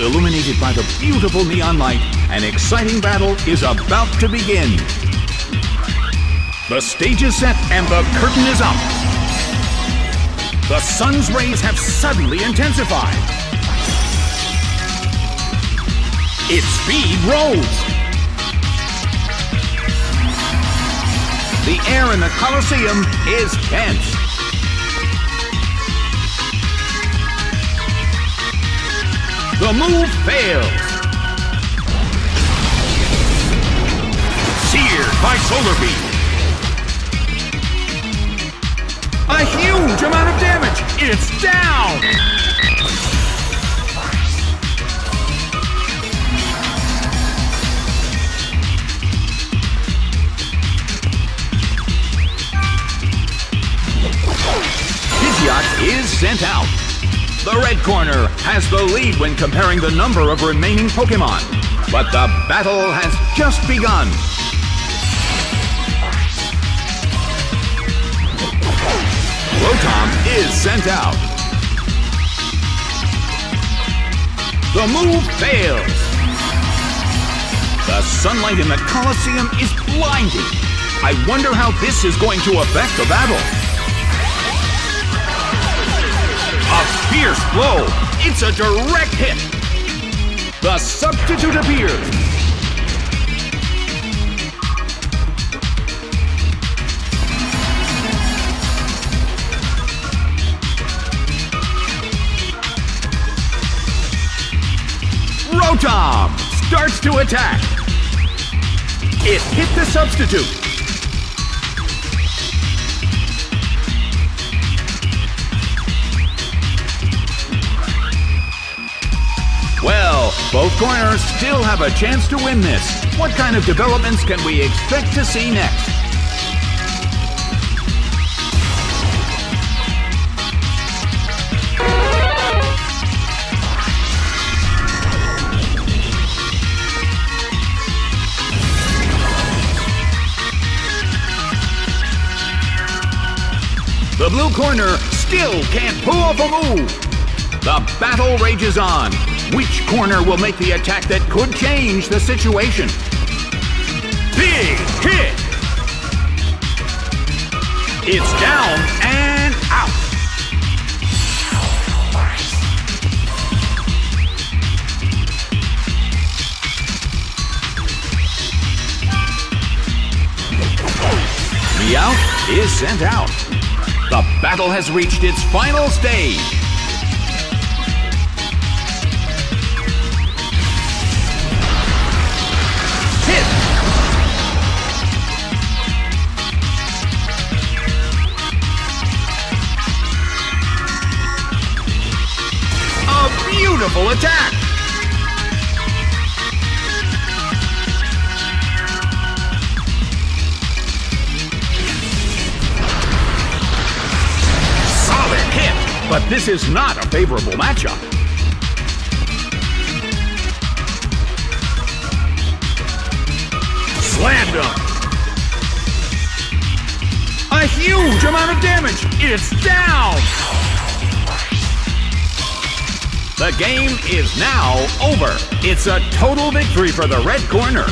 Illuminated by the beautiful neon light, an exciting battle is about to begin. The stage is set and the curtain is up. The sun's rays have suddenly intensified. Its speed rose. The air in the Colosseum is tense. The move fails. Seared by solar beam. A huge amount of damage. It's down. Has the lead when comparing the number of remaining Pokemon. But the battle has just begun. Rotom is sent out. The move fails. The sunlight in the Colosseum is blinding. I wonder how this is going to affect the battle. A fierce blow. It's a direct hit. The substitute appears. Rotom starts to attack. It hit the substitute. Both corners still have a chance to win this. What kind of developments can we expect to see next? The blue corner still can't pull off a move. The battle rages on. Which corner will make the attack that could change the situation? Big hit! It's down and out. Meowth is sent out. The battle has reached its final stage. Attack! Solid hit! But this is not a favorable matchup. Slammed him! A huge amount of damage! It's down! The game is now over. It's a total victory for the red corner.